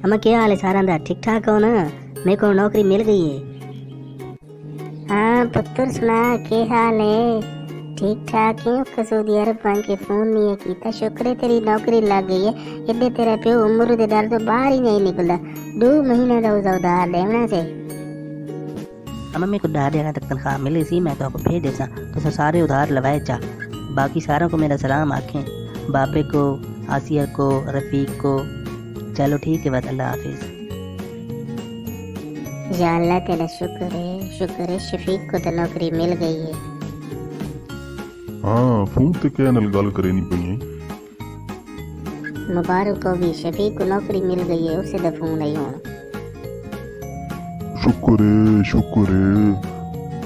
अम्मा क्या हाल है सारा ठीक ठाक हो ना मेरे को नौकरी मिल गई है हाँ पुत्र सुना के हाल है ठीक ठाक ही कसूदी अरब बैंक के फ़ोन नहीं है कीता शुक्र है तेरी नौकरी लग गई है इधर तेरा प्यो उम्र दे डर तो बाहर ही नहीं निकलता दो महीने का उसका उधार लेना से अम्मा मेरे को ढाई दिन तक तनख्वाह मिली सी मैं तो आपको भेज देसा तो सारे उधार लवाए चा बाकी सारों को मेरा सलाम आखें बाबे को आसिया को रफ़ीक को चलो ठीक है बस अल्लाह हाफिज़। या अल्लाह तेरा शुक्र है शुक्र है शफीक को तो नौकरी मिल गई है। हाँ फ़ोन ते क्या नल गल करे नहीं पई मुबारक को भी शफीक को नौकरी मिल गई है उसे तो फ़ोन आई होना। शुक्र है शुक्र है।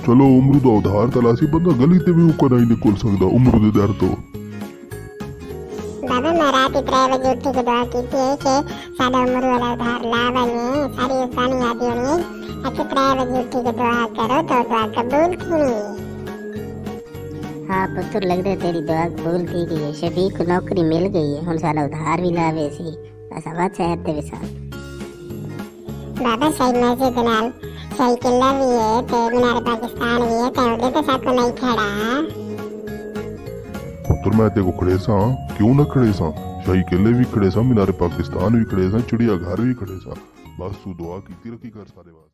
चलो उम्र दा उधार तलासी बंदा गली ते भी ऊपर नहीं निकल सकदा उम्र दे दर तो। बाबा मैं रात त्रै बजे उठ के दुआ की थी कि सादा उम्र वाला उधार ला बने सारी उसानी याद होनी अच्छा त्रै बजे उठ के दुआ करो तो दुआ कबूल थी हाँ पुत्र लगता तेरी दुआ कबूल थी गई है शफीक को नौकरी मिल गई है। हम सारा उधार भी लावे सी असा बात शहर ते विसाल बाबा सही मस्जिद नाल सही किला भी है ते मीनार पाकिस्तान भी है ते उधर तो सबको नहीं खड़ा। पुत्र मैं को खड़े सा। क्यों ना खड़े सा? शाही किले भी खड़े सा, मीनार पाकिस्तान भी खड़े सा चिड़िया घर भी खड़े सा। बस तू दुआ की रखी कर सारे वास्ते।